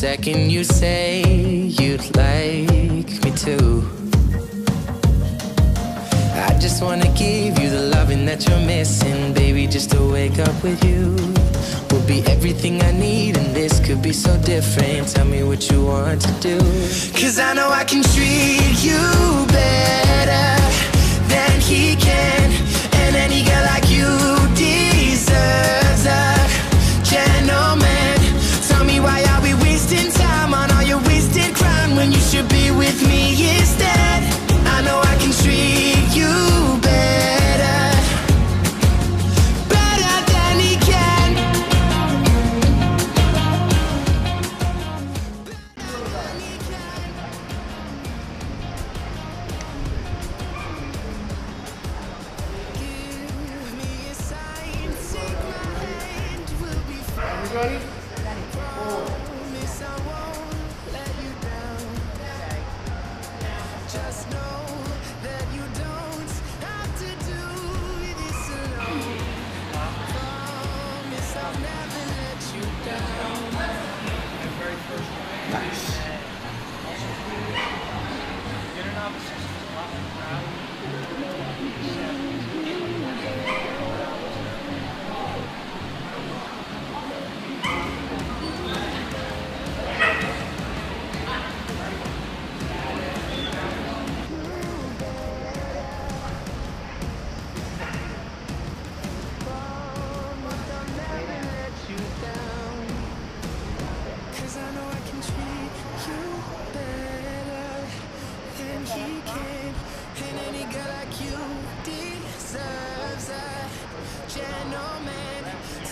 second you say you'd like me to. I just wanna give you the loving that you're missing, baby. Just to wake up with you will be everything I need, and this could be so different. Tell me what you want to do. Cause I know I can treat you better than he can,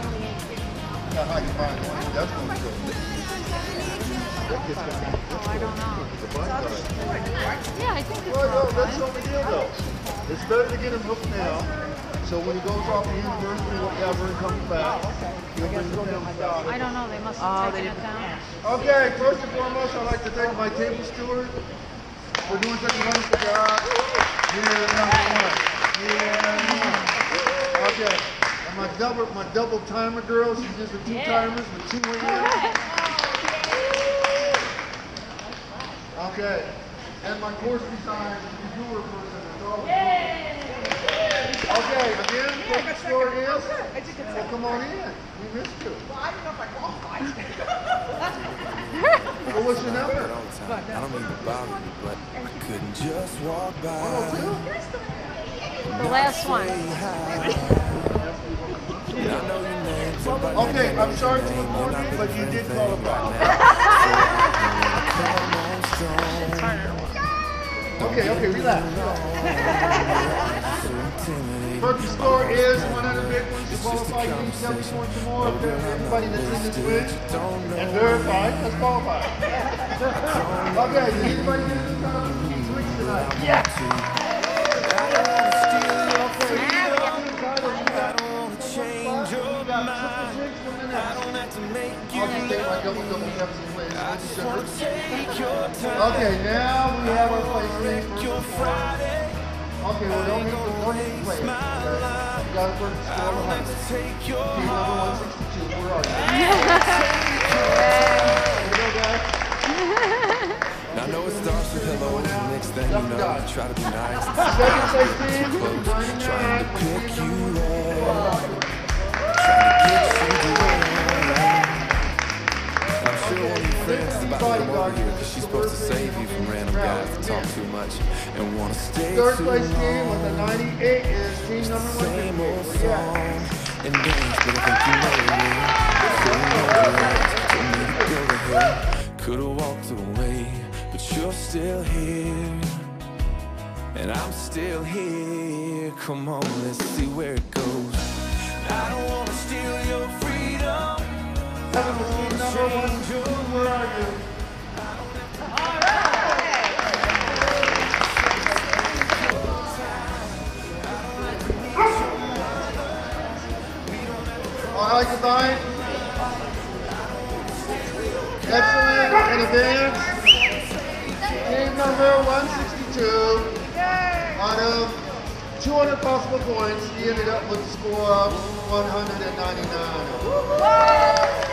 can. Bananas. Yeah, I can find one. That's one good. That gets them. Oh, I don't know. The bun guy. Yeah, I think it's Well, no, that's the only deal though. It's better to get him hooked now. So when he goes off the university, or whatever, and comes back, oh, he'll bring the films. I don't know. They must oh, have taken it down. Okay, first and foremost, I'd like to thank my table steward for doing such a wonderful job. Yeah, number one. Yeah. Okay. And my double, my double timer girl, she's just a two timers with two wins. Okay. And my course design reviewer person is all. Okay, again, what the score is? Well, come on in. We missed you. Well, what's your number? all the time. I don't mean to bother you, but I couldn't just walk by. Oh, the last one. And I know your name, so but Okay, I'm sorry to inform you, but you did qualify. come on. Okay, okay, relax. So score is 100 big ones. You qualify. You tell me some some more? If there's everybody that's in this quiz and verified has qualified. Okay, did anybody of key switch tonight? Yes. Friday. Okay, well, don't need to, don't need to play. Okay? You gotta put the score behind it. Team number 162, where are you? Here we go, guys. I know it starts with hello, and the next thing you know, I try to be nice. Second place team, Trying to pick you up, One of your friends is about to come over here because she's supposed to save you from random guys that talk too much and want to stay Third too place long. with the 98 is team number Same old song and dance, but I think you know me. Couldn't me to go ahead. Could've walked away, but you're still here. And I'm still here. Come on, let's see where it goes. I don't wanna Right, goodbye. Excellent in advance. Team number 162. Out of 200 possible points, he ended up with a score of 199.